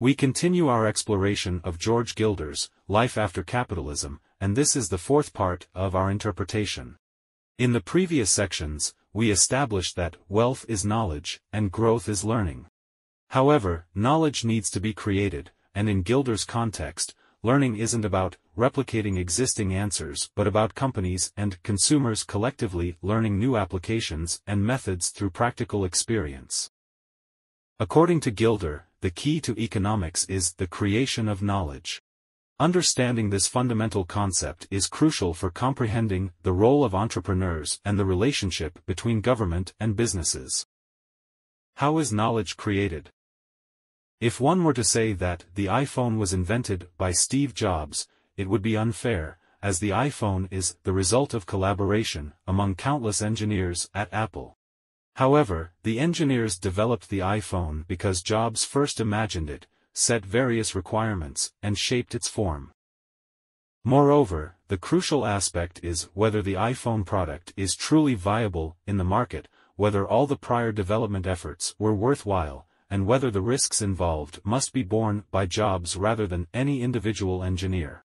We continue our exploration of George Gilder's Life After Capitalism, and this is the fourth part of our interpretation. In the previous sections, we established that wealth is knowledge, and growth is learning. However, knowledge needs to be created, and in Gilder's context, learning isn't about replicating existing answers but about companies and consumers collectively learning new applications and methods through practical experience. According to Gilder, the key to economics is the creation of knowledge. Understanding this fundamental concept is crucial for comprehending the role of entrepreneurs and the relationship between government and businesses. How is knowledge created? If one were to say that the iPhone was invented by Steve Jobs, it would be unfair, as the iPhone is the result of collaboration among countless engineers at Apple. However, the engineers developed the iPhone because Jobs first imagined it, set various requirements, and shaped its form. Moreover, the crucial aspect is whether the iPhone product is truly viable in the market, whether all the prior development efforts were worthwhile, and whether the risks involved must be borne by Jobs rather than any individual engineer.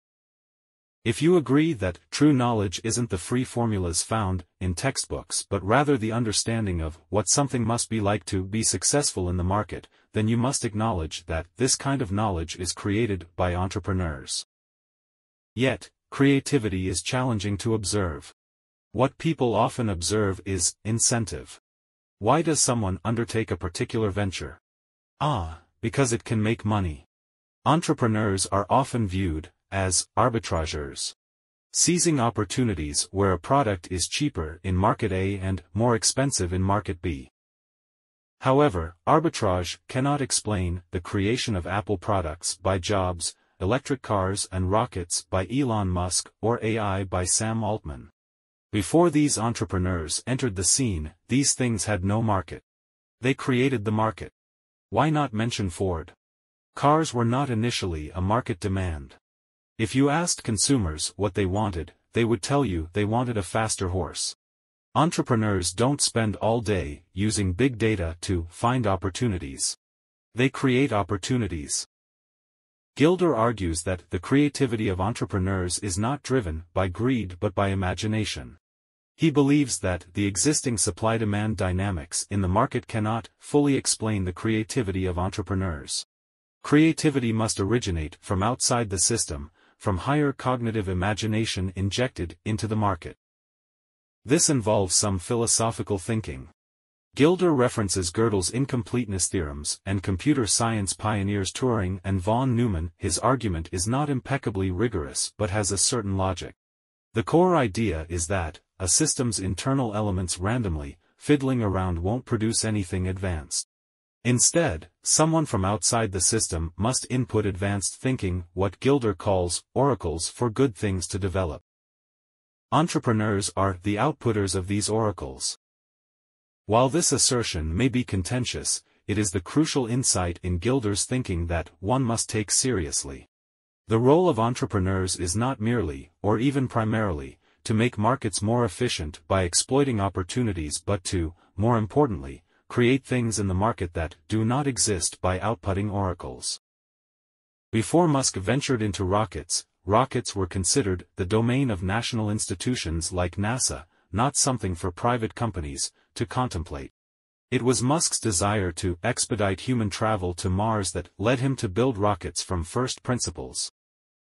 If you agree that true knowledge isn't the free formulas found in textbooks but rather the understanding of what something must be like to be successful in the market, then you must acknowledge that this kind of knowledge is created by entrepreneurs. Yet, creativity is challenging to observe. What people often observe is incentive. Why does someone undertake a particular venture? Ah, because it can make money. Entrepreneurs are often viewed as arbitrageurs. Seizing opportunities where a product is cheaper in market A and more expensive in market B. However, arbitrage cannot explain the creation of Apple products by Jobs, electric cars and rockets by Elon Musk or AI by Sam Altman. Before these entrepreneurs entered the scene, these things had no market. They created the market. Why not mention Ford? Cars were not initially a market demand. If you asked consumers what they wanted, they would tell you they wanted a faster horse. Entrepreneurs don't spend all day using big data to find opportunities. They create opportunities. Gilder argues that the creativity of entrepreneurs is not driven by greed but by imagination. He believes that the existing supply-demand dynamics in the market cannot fully explain the creativity of entrepreneurs. Creativity must originate from outside the system, from higher cognitive imagination injected into the market. This involves some philosophical thinking. Gilder references Gödel's incompleteness theorems and computer science pioneers Turing and von Neumann. His argument is not impeccably rigorous but has a certain logic. The core idea is that, a system's internal elements randomly, fiddling around won't produce anything advanced. Instead, someone from outside the system must input advanced thinking, what Gilder calls oracles for good things to develop. Entrepreneurs are the outputters of these oracles. While this assertion may be contentious, it is the crucial insight in Gilder's thinking that one must take seriously. The role of entrepreneurs is not merely, or even primarily, to make markets more efficient by exploiting opportunities but to, more importantly, create things in the market that do not exist by outputting oracles. Before Musk ventured into rockets, rockets were considered the domain of national institutions like NASA, not something for private companies to contemplate. It was Musk's desire to expedite human travel to Mars that led him to build rockets from first principles.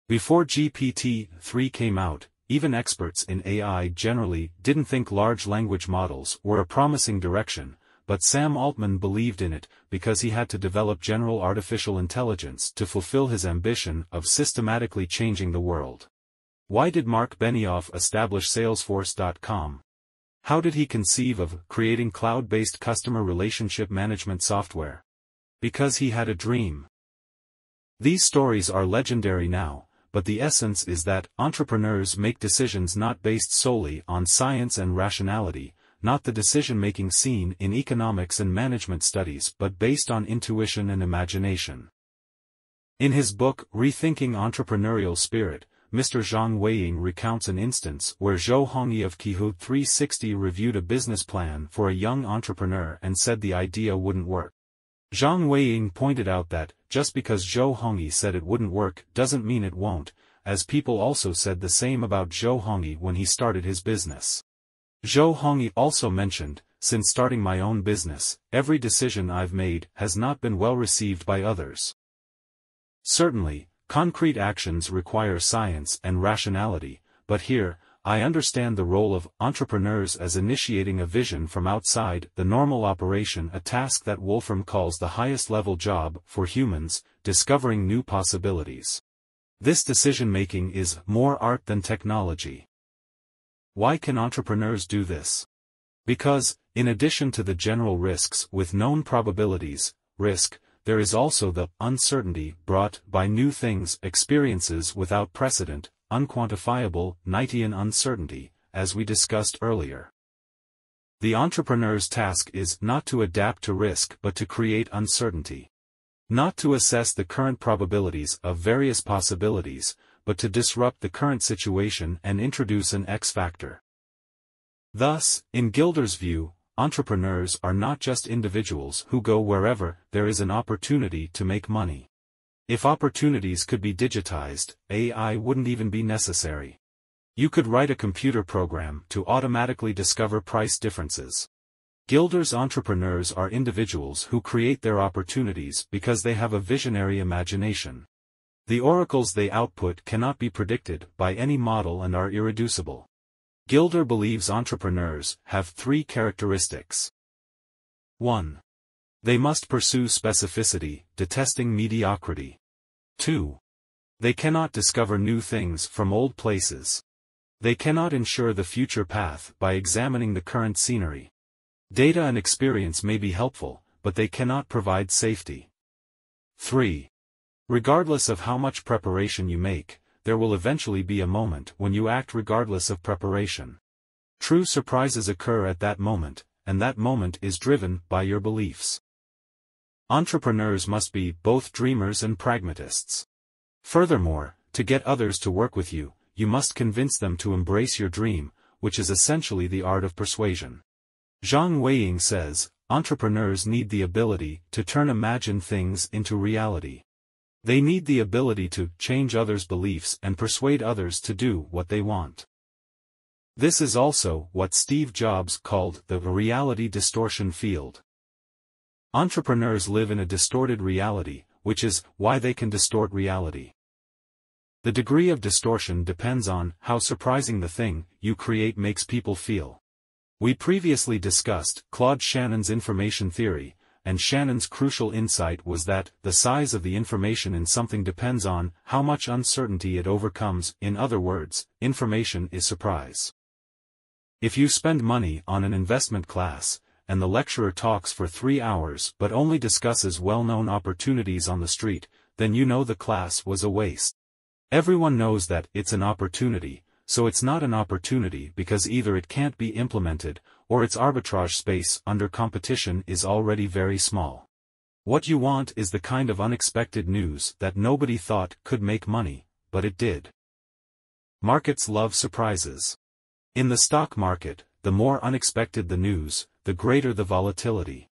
Before GPT-3 came out, even experts in AI generally didn't think large language models were a promising direction, but Sam Altman believed in it because he had to develop general artificial intelligence to fulfill his ambition of systematically changing the world. Why did Marc Benioff establish Salesforce.com? How did he conceive of creating cloud-based customer relationship management software? Because he had a dream. These stories are legendary now, but the essence is that entrepreneurs make decisions not based solely on science and rationality, not the decision-making seen in economics and management studies but based on intuition and imagination. In his book Rethinking Entrepreneurial Spirit, Mr. Zhang Weiying recounts an instance where Zhou Hongyi of Qihoo 360 reviewed a business plan for a young entrepreneur and said the idea wouldn't work. Zhang Weiying pointed out that, just because Zhou Hongyi said it wouldn't work doesn't mean it won't, as people also said the same about Zhou Hongyi when he started his business. Zhou Hongyi also mentioned, since starting my own business, every decision I've made has not been well received by others. Certainly, concrete actions require science and rationality, but here, I understand the role of entrepreneurs as initiating a vision from outside the normal operation a task that Wolfram calls the highest level job for humans, discovering new possibilities. This decision-making is more art than technology. Why can entrepreneurs do this? Because, in addition to the general risks with known probabilities, risk, there is also the uncertainty brought by new things experiences without precedent, unquantifiable, Knightian uncertainty, as we discussed earlier. The entrepreneur's task is not to adapt to risk but to create uncertainty. Not to assess the current probabilities of various possibilities, but to disrupt the current situation and introduce an X factor. Thus, in Gilder's view, entrepreneurs are not just individuals who go wherever there is an opportunity to make money. If opportunities could be digitized, AI wouldn't even be necessary. You could write a computer program to automatically discover price differences. Gilder's entrepreneurs are individuals who create their opportunities because they have a visionary imagination. The oracles they output cannot be predicted by any model and are irreducible. Gilder believes entrepreneurs have three characteristics. 1. They must pursue specificity, detesting mediocrity. 2. They cannot discover new things from old places. They cannot ensure the future path by examining the current scenery. Data and experience may be helpful, but they cannot provide safety. 3. Regardless of how much preparation you make, there will eventually be a moment when you act regardless of preparation. True surprises occur at that moment, and that moment is driven by your beliefs. Entrepreneurs must be both dreamers and pragmatists. Furthermore, to get others to work with you, you must convince them to embrace your dream, which is essentially the art of persuasion. Zhang Weiying says, entrepreneurs need the ability to turn imagined things into reality. They need the ability to change others' beliefs and persuade others to do what they want. This is also what Steve Jobs called the reality distortion field. Entrepreneurs live in a distorted reality, which is why they can distort reality. The degree of distortion depends on how surprising the thing you create makes people feel. We previously discussed Claude Shannon's information theory, and Shannon's crucial insight was that the size of the information in something depends on how much uncertainty it overcomes, in other words, information is surprise. If you spend money on an investment class, and the lecturer talks for three hours but only discusses well-known opportunities on the street, then you know the class was a waste. Everyone knows that it's an opportunity, so it's not an opportunity because either it can't be implemented, or its arbitrage space under competition is already very small. What you want is the kind of unexpected news that nobody thought could make money, but it did. Markets love surprises. In the stock market, the more unexpected the news, the greater the volatility.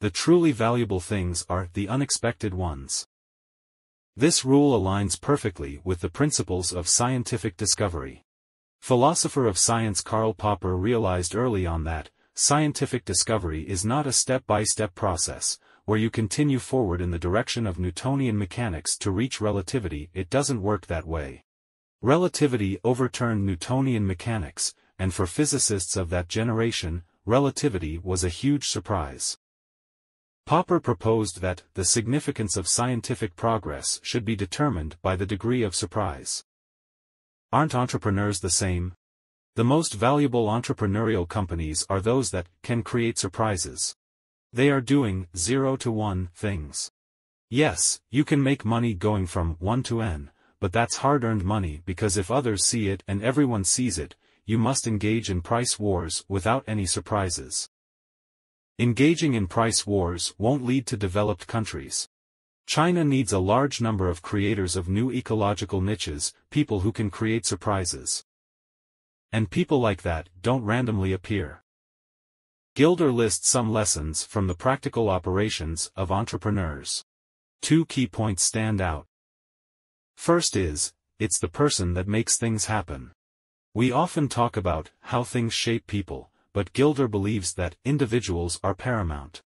The truly valuable things are the unexpected ones. This rule aligns perfectly with the principles of scientific discovery. Philosopher of science Karl Popper realized early on that, scientific discovery is not a step-by-step -step process, where you continue forward in the direction of Newtonian mechanics to reach relativity it doesn't work that way. Relativity overturned Newtonian mechanics, and for physicists of that generation, relativity was a huge surprise. Popper proposed that the significance of scientific progress should be determined by the degree of surprise. Aren't entrepreneurs the same? The most valuable entrepreneurial companies are those that can create surprises. They are doing 0 to 1 things. Yes, you can make money going from 1 to n, but that's hard-earned money because if others see it and everyone sees it, you must engage in price wars without any surprises. Engaging in price wars won't lead to developed countries. China needs a large number of creators of new ecological niches, people who can create surprises. And people like that don't randomly appear. Gilder lists some lessons from the practical operations of entrepreneurs. Two key points stand out. First is, it's the person that makes things happen. We often talk about how things shape people, but Gilder believes that individuals are paramount.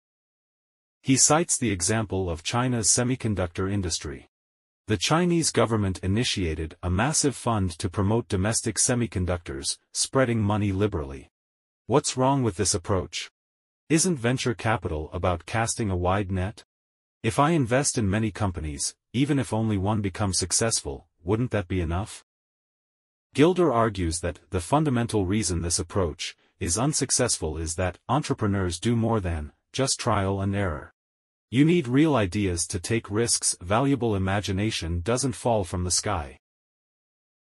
He cites the example of China's semiconductor industry. The Chinese government initiated a massive fund to promote domestic semiconductors, spreading money liberally. What's wrong with this approach? Isn't venture capital about casting a wide net? If I invest in many companies, even if only one becomes successful, wouldn't that be enough? Gilder argues that the fundamental reason this approach is unsuccessful is that entrepreneurs do more than just trial and error. You need real ideas to take risks valuable imagination doesn't fall from the sky.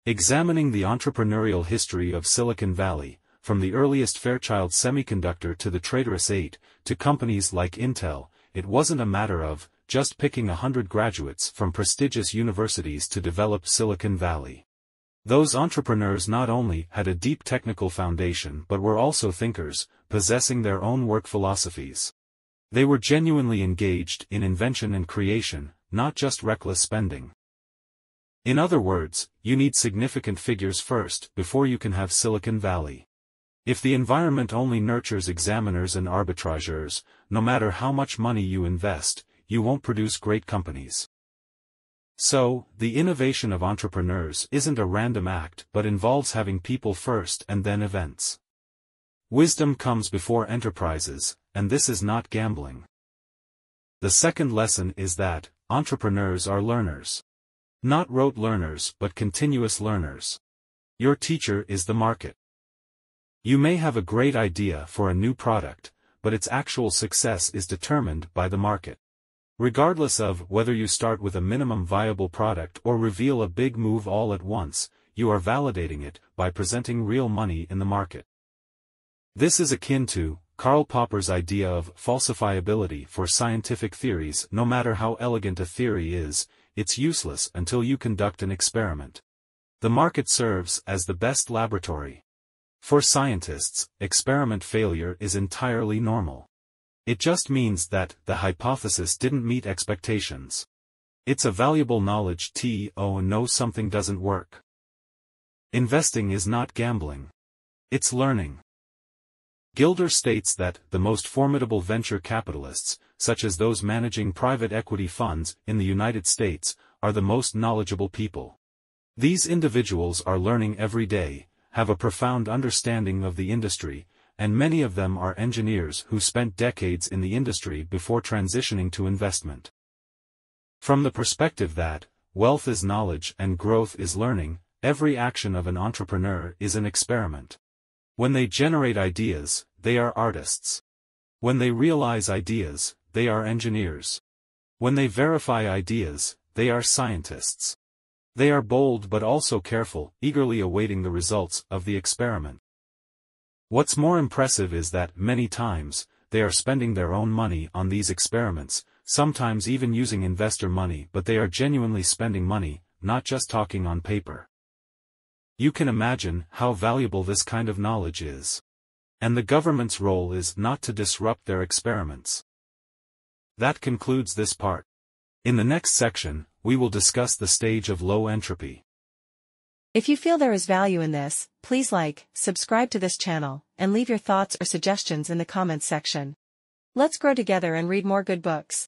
Examining the entrepreneurial history of Silicon Valley, from the earliest Fairchild Semiconductor to the Traitorous 8, to companies like Intel, it wasn't a matter of just picking a hundred graduates from prestigious universities to develop Silicon Valley. Those entrepreneurs not only had a deep technical foundation but were also thinkers, possessing their own work philosophies. They were genuinely engaged in invention and creation, not just reckless spending. In other words, you need significant figures first before you can have Silicon Valley. If the environment only nurtures examiners and arbitrageurs, no matter how much money you invest, you won't produce great companies. So, the innovation of entrepreneurs isn't a random act but involves having people first and then events. Wisdom comes before enterprises, and this is not gambling. The second lesson is that, entrepreneurs are learners. Not rote learners but continuous learners. Your teacher is the market. You may have a great idea for a new product, but its actual success is determined by the market. Regardless of whether you start with a minimum viable product or reveal a big move all at once, you are validating it by presenting real money in the market. This is akin to Karl Popper's idea of falsifiability for scientific theories no matter how elegant a theory is, it's useless until you conduct an experiment. The market serves as the best laboratory. For scientists, experiment failure is entirely normal. It just means that the hypothesis didn't meet expectations. It's a valuable knowledge to know something doesn't work. Investing is not gambling. It's learning. Gilder states that the most formidable venture capitalists, such as those managing private equity funds in the United States, are the most knowledgeable people. These individuals are learning every day, have a profound understanding of the industry, and many of them are engineers who spent decades in the industry before transitioning to investment. From the perspective that, wealth is knowledge and growth is learning, every action of an entrepreneur is an experiment. When they generate ideas, they are artists. When they realize ideas, they are engineers. When they verify ideas, they are scientists. They are bold but also careful, eagerly awaiting the results of the experiment. What's more impressive is that, many times, they are spending their own money on these experiments, sometimes even using investor money but they are genuinely spending money, not just talking on paper. You can imagine how valuable this kind of knowledge is. And the government's role is not to disrupt their experiments. That concludes this part. In the next section, we will discuss the stage of low entropy. If you feel there is value in this, please like, subscribe to this channel, and leave your thoughts or suggestions in the comments section. Let's grow together and read more good books.